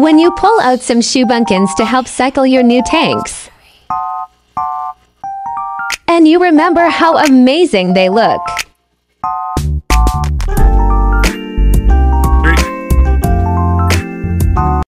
when you pull out some shoebunkins to help cycle your new tanks. And you remember how amazing they look.